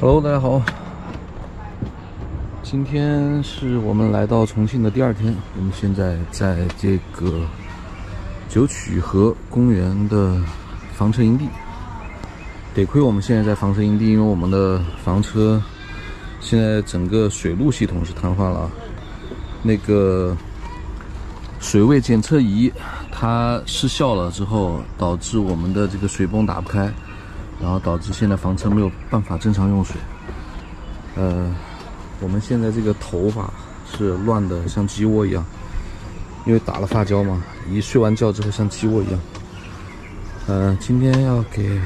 Hello，大家好。今天是我们来到重庆的第二天，我们现在在这个九曲河公园的房车营地。得亏我们现在在房车营地，因为我们的房车现在整个水路系统是瘫痪了，那个水位检测仪它失效了之后，导致我们的这个水泵打不开。然后导致现在房车没有办法正常用水。呃，我们现在这个头发是乱的像鸡窝一样，因为打了发胶嘛，一睡完觉之后像鸡窝一样。呃，今天要给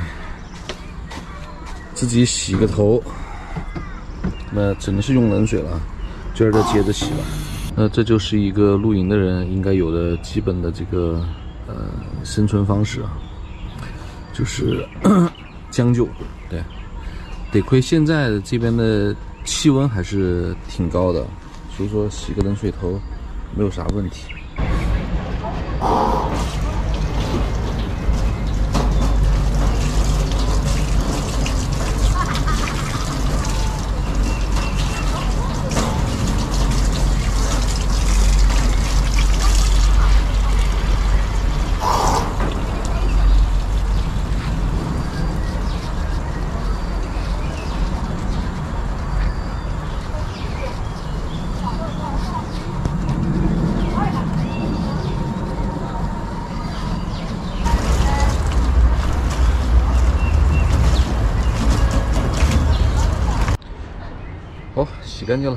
自己洗个头，那只能是用冷水了，今儿再接着洗了。那这就是一个露营的人应该有的基本的这个呃生存方式啊，就是。将就，对，得亏现在这边的气温还是挺高的，所以说洗个冷水头没有啥问题。洗干净了，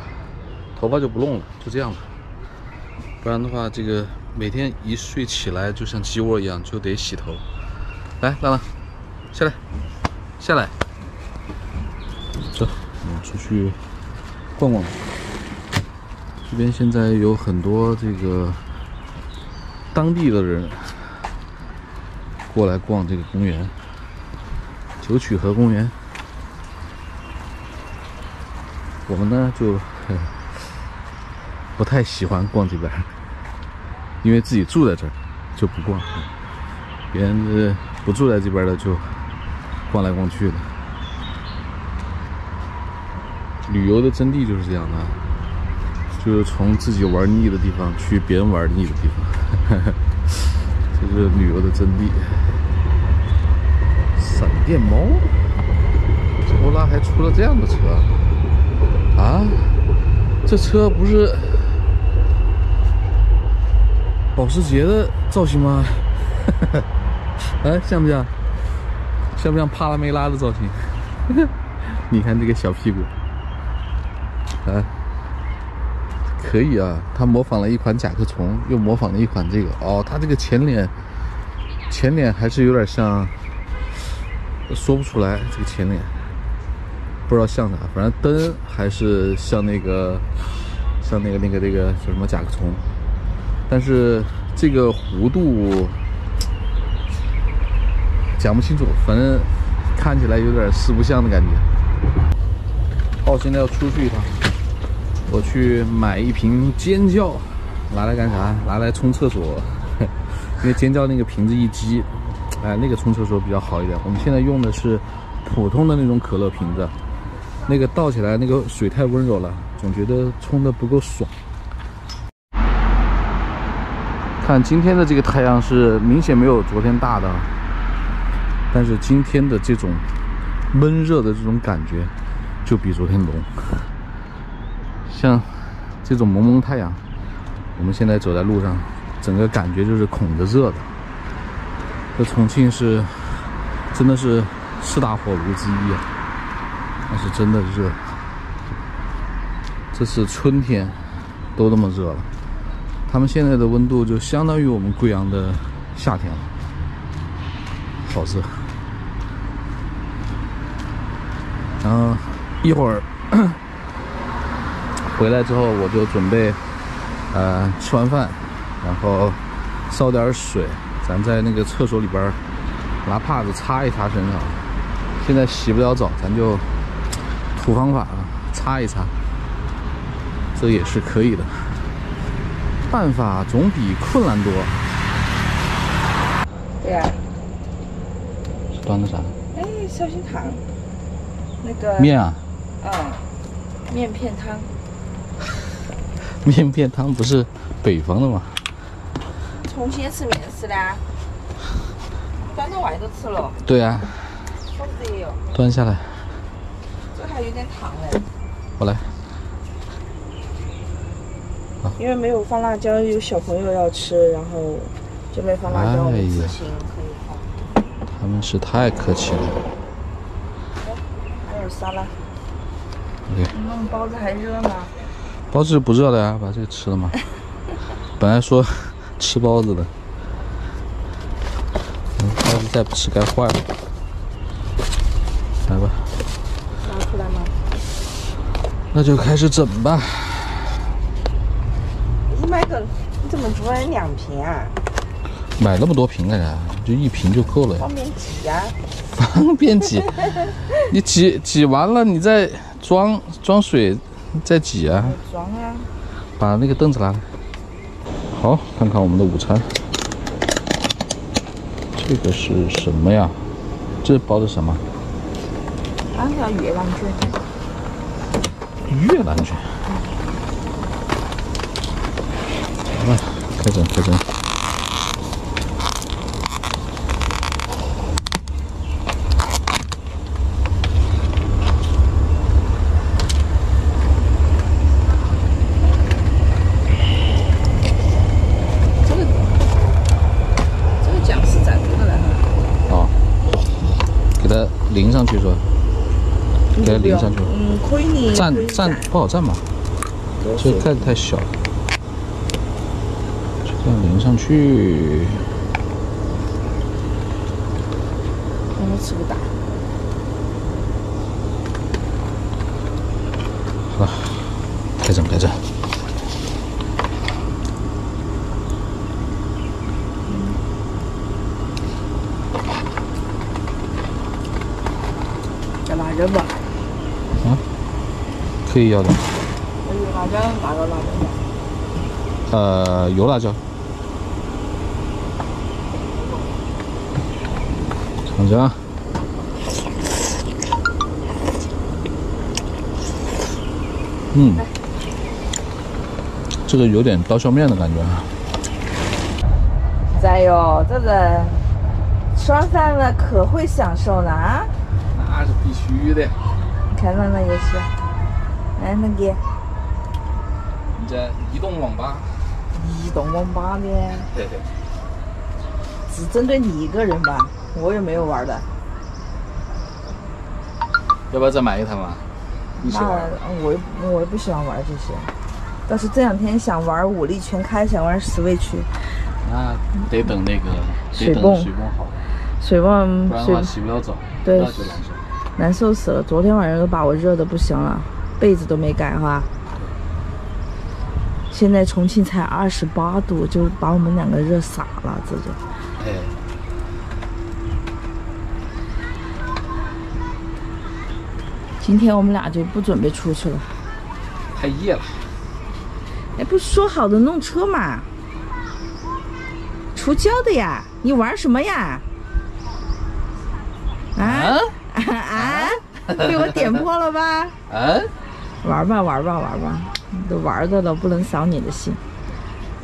头发就不弄了，就这样吧。不然的话，这个每天一睡起来就像鸡窝一样，就得洗头。来，浪浪，下来，下来，走，我们出去逛逛。这边现在有很多这个当地的人过来逛这个公园——九曲河公园。我们呢就不太喜欢逛这边，因为自己住在这儿就不逛，别人不住在这边的就逛来逛去的。旅游的真谛就是这样的，就是从自己玩腻的地方去别人玩腻的地方，这是旅游的真谛。闪电猫，这欧拉还出了这样的车。啊，这车不是保时捷的造型吗？哎，像不像？像不像帕拉梅拉的造型？你看这个小屁股，啊，可以啊。他模仿了一款甲壳虫，又模仿了一款这个。哦，他这个前脸，前脸还是有点像，说不出来这个前脸。不知道像啥，反正灯还是像那个，像那个那个那个叫什么甲壳虫，但是这个弧度讲不清楚，反正看起来有点四不像的感觉。哦，现在要出去一趟，我去买一瓶尖叫，拿来干啥？拿来冲厕所，因为尖叫那个瓶子一击，哎，那个冲厕所比较好一点。我们现在用的是普通的那种可乐瓶子。那个倒起来，那个水太温柔了，总觉得冲的不够爽。看今天的这个太阳是明显没有昨天大的，但是今天的这种闷热的这种感觉就比昨天浓。像这种蒙蒙太阳，我们现在走在路上，整个感觉就是孔着热的。这重庆是真的是四大火炉之一啊。那是真的热，这是春天都那么热了。他们现在的温度就相当于我们贵阳的夏天了，好热。然后一会儿回来之后，我就准备呃吃完饭，然后烧点水，咱在那个厕所里边拿帕子擦一擦身上。现在洗不了澡，咱就。土方法啊，擦一擦，这也是可以的。办法总比困难多。对呀。端的啥？哎，小心烫。那个面啊。嗯，面片汤。面片汤不是北方的吗？重庆也吃面食的，端到外头吃了。对啊。端下来。这还有点烫嘞。我来。因为没有放辣椒，有小朋友要吃，然后就没放辣椒。哎呀。他们是太客气了。还有沙拉。OK。你们包子还热吗？包子不热的呀，把这个吃了嘛？本来说吃包子的，包子再不吃该坏了。来吧。那就开始整吧。你买个，你怎么煮了两瓶啊？买那么多瓶干啥？就一瓶就够了呀。方便挤呀。方便挤。你挤挤完了，你再装装水。再挤啊！装啊！把那个凳子拿来。好，看看我们的午餐。这个是什么呀？这包的什么？啊，叫越越南卷。来，开整，开整。淋上去是吧？给它淋上去。嗯，可以淋。蘸蘸不好蘸吧？这盖子太小。这样淋上去。我们吃不大。好了，开整开整。热不？啊，可以要的。有辣椒，哪个辣椒？呃，油辣椒。尝尝。嗯，这个有点刀削面的感觉。啊。哎呦，这人吃完饭了可会享受了啊！那是必须的。你看到那也是，哎，那个。你在移动网吧。移动网吧的。对对。只针对你一个人吧，我也没有玩的。要不要再买一台嘛？那我我也不喜欢玩这些，倒是这两天想玩武力全开，想玩 Switch。那得等那个水泵水泵好。水泵。不然的话洗不了澡。对。难受死了！昨天晚上都把我热的不行了，被子都没盖哈。现在重庆才二十八度，就把我们两个热傻了，这就。哎。今天我们俩就不准备出去了。太夜了。哎，不是说好的弄车吗？除胶的呀！你玩什么呀？啊？啊！被我点破了吧？啊！玩吧玩吧玩吧，都玩的了，不能扫你的兴。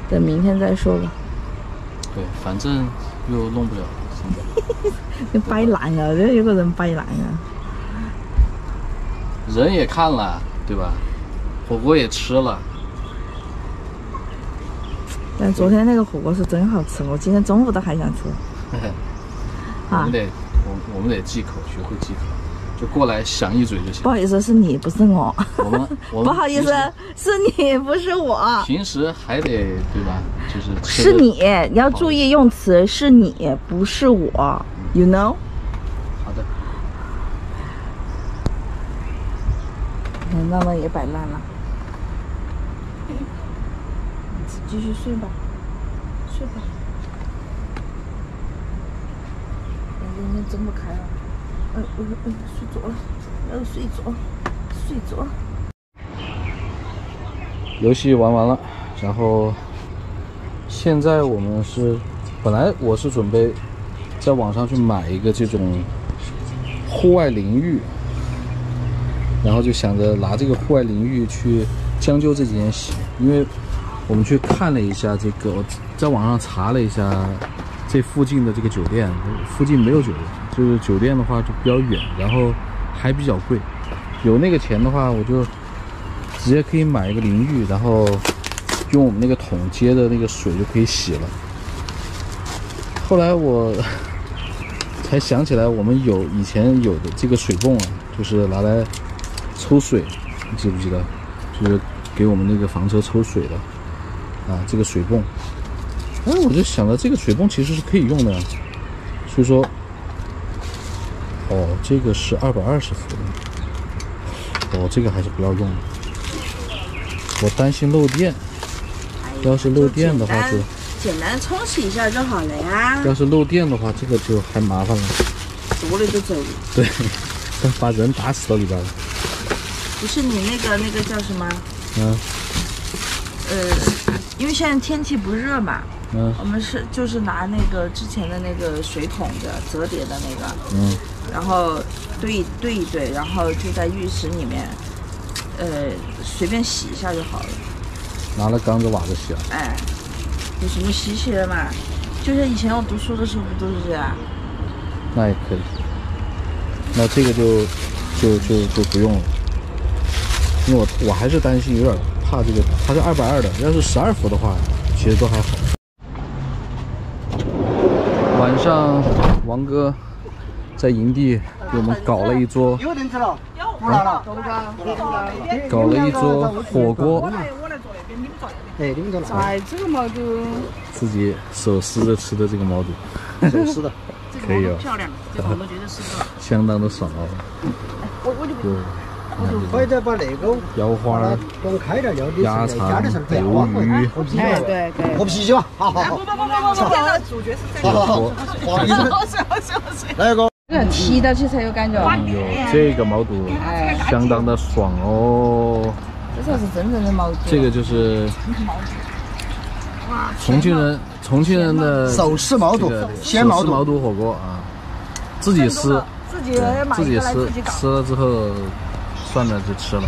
等明天再说吧。对，反正又弄不了。你摆烂啊！这有个人摆烂啊。人也看了，对吧？火锅也吃了。但昨天那个火锅是真好吃，我今天中午都还想吃。啊。我们得忌口，学会忌口，就过来想一嘴就行。不好意思，是你不是我。我们不好意思，是你不是我。平时还得对吧？就是是你，你要注意用词，是你不是我，you know。好的。看娜娜也摆烂了，继续睡吧，睡吧。今天睁不开了，嗯嗯嗯，睡着了，嗯，睡着，睡着。游戏玩完了，然后现在我们是，本来我是准备在网上去买一个这种户外淋浴，然后就想着拿这个户外淋浴去将就这几天洗，因为我们去看了一下这个，我在网上查了一下这附近的这个酒店，附近没有酒店，就是酒店的话就比较远，然后还比较贵。有那个钱的话，我就直接可以买一个淋浴，然后用我们那个桶接的那个水就可以洗了。后来我才想起来，我们有以前有的这个水泵啊，就是拿来。抽水，你记不记得？就是给我们那个房车抽水的啊，这个水泵。哎，我就想着这个水泵其实是可以用的，所以说，哦，这个是二百二十伏的，哦，这个还是不要用了。我担心漏电，要是漏电的话就简单冲洗一下就好了呀。要是漏电的话，这个就还麻烦了。走了就走了。对，把人打死到里边了。不是你那个那个叫什么？嗯。呃，因为现在天气不热嘛。嗯。我们是就是拿那个之前的那个水桶的折叠的那个。嗯。然后兑兑一兑，然后就在浴室里面，呃，随便洗一下就好了。拿了缸子瓦子洗啊？哎，有什么稀奇的嘛？就像以前我读书的时候不都是这样？那也可以。那这个就就就就不用了。因为我我还是担心，有点怕这个，它是二百二的，要是十二伏的话，其实都还好。晚上，王哥在营地给我们搞了一桌，搞了一桌火锅。哎，你们做在这个毛肚，自己手撕着吃的这个毛肚，手撕的，可以哦，漂亮，这毛肚绝对是 相当的爽哦。我我就不。可以再把那个腰花、光开点，鸭肠、鱿鱼，哎对对，喝啤酒啊！好好好，不不不不不，主角是好好。好，黄医生，来个，要提到起才有感觉。哎呦，这个毛肚，哎，相当的爽哦。这才是真正的毛肚。这个就是重庆人，重庆人的手撕毛肚，鲜毛肚。毛肚火锅啊，自己撕，自己自己撕，撕了之后。算了，就吃了。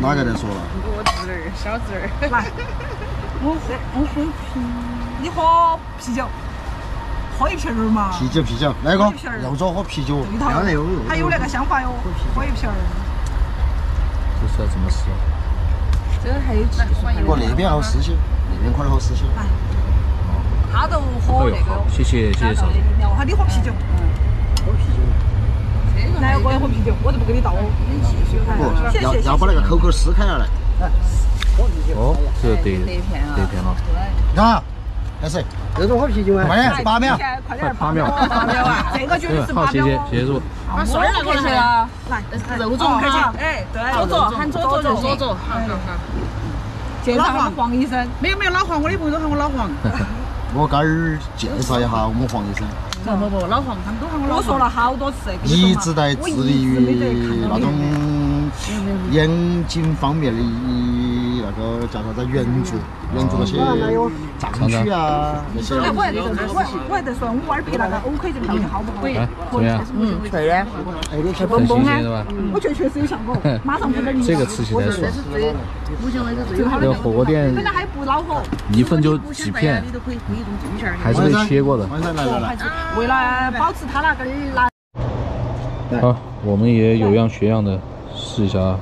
哪个在说了？我侄儿，小侄儿。来，我喝，我喝啤。你喝啤酒，喝一瓶儿嘛。啤酒，啤酒，来个。要做喝啤酒。还有那个想法哟，喝一瓶儿。这是要怎么吃？这还有几我那边好湿些，那边可能好湿些。来。他都喝那个。谢谢谢谢嫂子。你喝啤酒。来，我要喝啤酒，我都不给你倒哦。不，要要把那个口口撕开了来。哦，这得得片了。啊，开始，这种喝啤酒啊，快点，八秒，快点，八秒，八秒啊！这个绝对是八秒。好，谢谢，谢谢师傅。把水拿过来了，来，肉粽开起。哎，对，左左，喊左左就左左。好好好。介绍下黄医生。没有没有，老黄，我的朋友都喊我老黄。我这儿介绍一下我们黄医生。不不不，老黄他们都喊我老黄。我说了好多次，一直在致力于那种眼睛方面的那个叫啥子援助，援助那些藏区啊那些。我还在说，我还在说，我们二比那个 OK 这个条件好不好？怎么样？嗯，脆的，很新鲜是吧？我觉得确实有效果，马上喷点这个吃起来爽。最好的火锅店本来还不恼火，一份就几片，还是被切过的。为了保持它那根辣。好，我们也有样学样的试一下啊。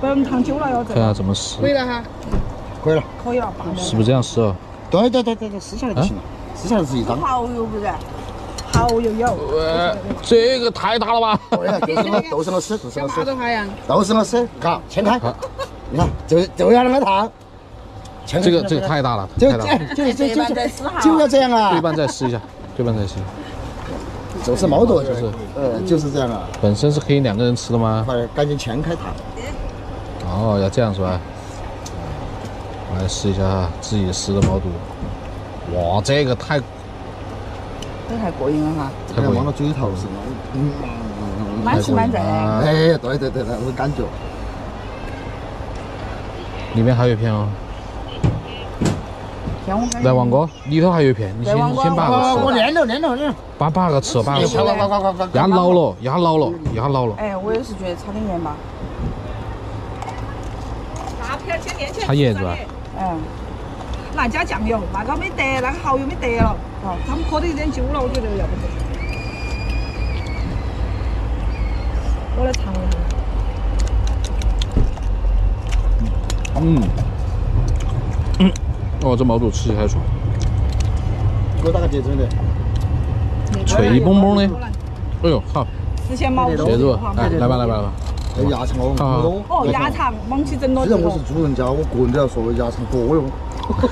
不要烫久了要看下怎么撕。可以了哈。可以了。可以了。是不是这样撕啊？对对对对对，撕下来就行了。撕下来是一张。蚝油不是？蚝油有。呃，这个太大了吧？都是我撕，都是我撕。都是我撕，好，切开。你看，就就要那么烫。这个这个太大了，就就就就就就要这样啊！对半再撕一下，对半再撕。就是毛肚，就是，呃，就是这样啊。本身是可以两个人吃的吗？快赶紧切开它。哦，要这样是吧？来试一下，自己撕的毛肚。哇，这个太，这太过瘾了哈！这个往到嘴头是吗？嗯，满吃满在。哎，对对对，那我感觉。里面还有一片哦。来，王哥，里头还有一片，你先先把个吃。我练了练了练了。把把个吃，把个吃。压老了，压老了，压老了。哎，我也是觉得差点盐吧。那片儿年前差椰子啊。嗯。那加酱油，那个没得，那个蚝油没得了。哦，他们喝的有点久了，我觉得要不得。我来尝一下。嗯。嗯。哦，这毛肚吃起来爽。给我打个碟子的。脆嘣嘣的。哎呦，好。之前毛肚。谢谢哎，来吧来吧来吧。鸭肠哦，哦，鸭肠，忘记整了。虽然我是主人家，我个人都要说鸭肠多哟。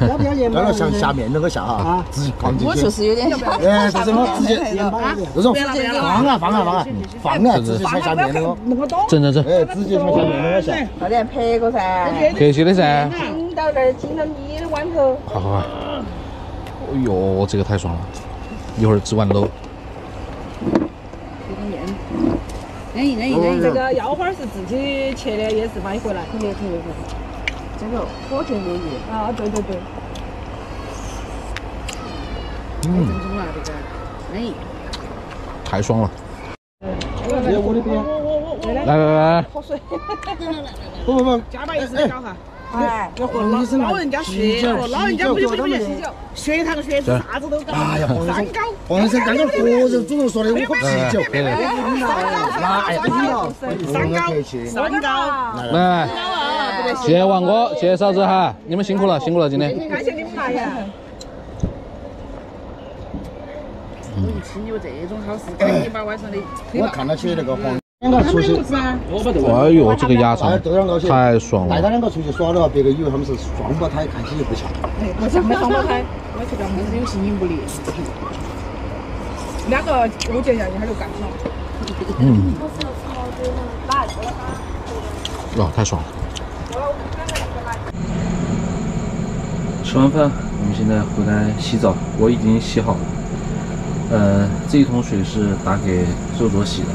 要了像下面那个下哈，直接放进去。我就是有点。哎，这种我直接，这种放啊放啊放啊放啊，直接放下面那个。整整整。哎，直接放下面那个下。快点拍个噻。客气的噻。听到那儿，听到你的碗头。好好好。哎呦，这个太爽了！一会儿吃完喽。忍一忍一忍，这个腰花是自己切的，也是买回来。可以可以可以。这个火腿鲈鱼啊，对对对。嗯。正宗啊，这个，哎。太爽了。来我的边。我我我我。来来来。喝水。不不不。加把意思的搞哈。哎，老老人家血，老人家不不不不血糖血脂啥子都高。哎呀，三高。黄医生刚刚活人主动说的，我喝啤酒。三高，三高。来，谢谢王哥，谢谢嫂子哈，你们辛苦了，辛苦了，今天。感谢你们来呀。我一听有这种好事，赶紧把晚上的。我看到起那个黄。两个出去，哎呦，这个鸭肠太爽了！带他两个出去耍的话，别个以为他们是双胞胎，看起就不像。不像双胞胎，我觉得他们是有形影不离。两个我见一下，一下就干了。嗯。哇，太爽了！吃完饭，我们现在回来洗澡，我已经洗好了。呃，这一桶水是打给周卓洗的。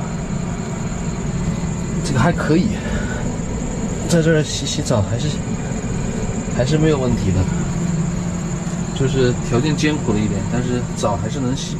这个还可以，在这儿洗洗澡还是还是没有问题的，就是条件艰苦了一点，但是澡还是能洗。